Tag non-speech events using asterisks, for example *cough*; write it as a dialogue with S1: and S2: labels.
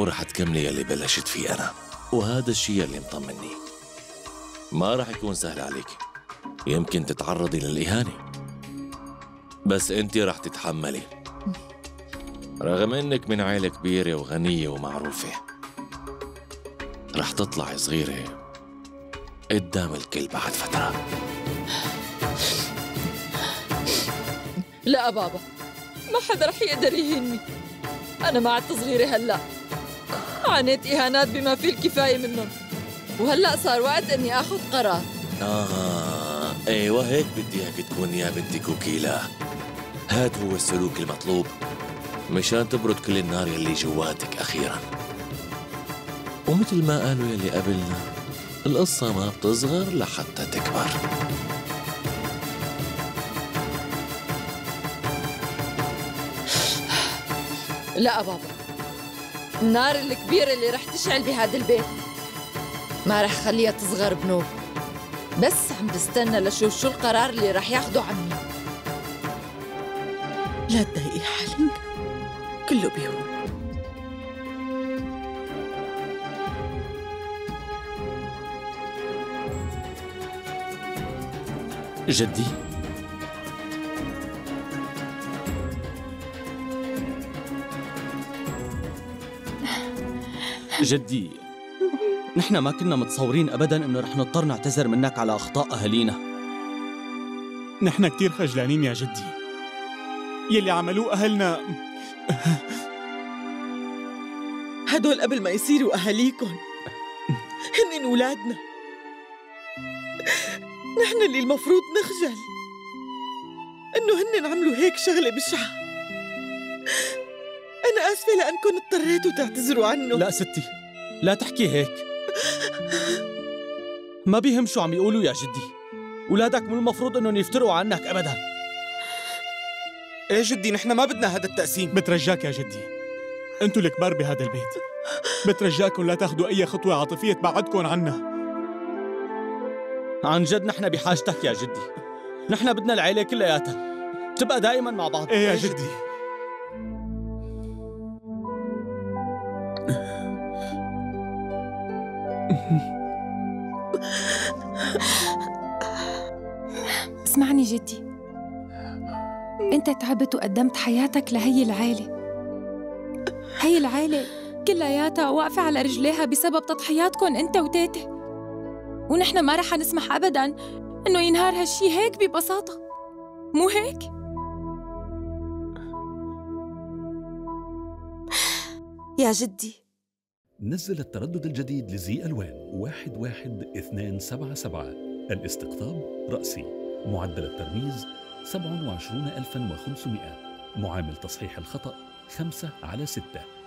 S1: ورح تكملي يلي بلشت فيه أنا. وهذا الشيء اللي مطمني. ما رح يكون سهل عليك. يمكن تتعرضي للإهانة. بس أنت رح تتحملي. رغم أنك من عائلة كبيرة وغنية ومعروفة رح تطلعي صغيرة قدام الكل بعد فترة.
S2: لا بابا ما حدا رح يقدر يهيني. أنا ما عدت صغيرة هلأ. عانيت إهانات بما فيه الكفاية منهم وهلأ صار وقت إني آخذ قرار.
S1: آه أيوة هيك بدي إياك تكون يا بنتي كوكيلا هاد هو السلوك المطلوب مشان تبرد كل النار يلي جواتك أخيرا. ومثل ما قالوا يلي قبلنا القصة ما بتصغر لحتى تكبر.
S2: لا بابا. النار الكبيرة اللي رح تشعل بهذا البيت. ما رح خليها تصغر بنور بس عم بستنى لشوف شو القرار اللي رح ياخده عمي
S3: لا تضايقي حالك. كله بيهون
S4: جدي. جدي نحن ما كنا متصورين ابدا أنه رح نضطر نعتذر منك على أخطاء أهالينا.
S5: نحن كتير خجلانين يا جدي. يلي عملوه أهلنا.
S3: هدول قبل ما يصيروا أهاليكم. هن ولادنا نحن اللي المفروض نخجل. إنه هن عملوا هيك شغلة بشعة. أنا آسفة لأنكم اضطريتوا تعتذروا عنه.
S4: لا ستي لا تحكي هيك. ما بيهم شو عم يقولوا يا جدي. ولادك مو المفروض إنهم يفترقوا عنك ابدا.
S6: إيه جدي نحن ما بدنا هذا التقسيم
S5: بترجاك يا جدي. أنتوا الكبار بهذا البيت. بترجاكم لا تاخذوا أي خطوة عاطفية تبعدكم عنا
S4: عن جد نحن بحاجتك يا جدي. نحن بدنا العيلة كلياتها. تبقى دائما مع بعض.
S5: إيه يا جدي. *laughs*
S7: اسمعني جدي. انت تعبت وقدمت حياتك لهي العيلة هي العيلة كلياتها واقفة على رجليها بسبب تضحياتكم انت وتيتي ونحن ما رح نسمح ابدا إنه ينهار هالشي هيك ببساطة. مو هيك؟
S3: يا جدي
S8: نزل التردد الجديد لزي ألوان واحد واحد اثنان سبعة سبعة. الاستقطاب رأسي. معدل الترميز سبع وعشرون ألفا وخمسمائة. معامل تصحيح الخطأ خمسة على ستة.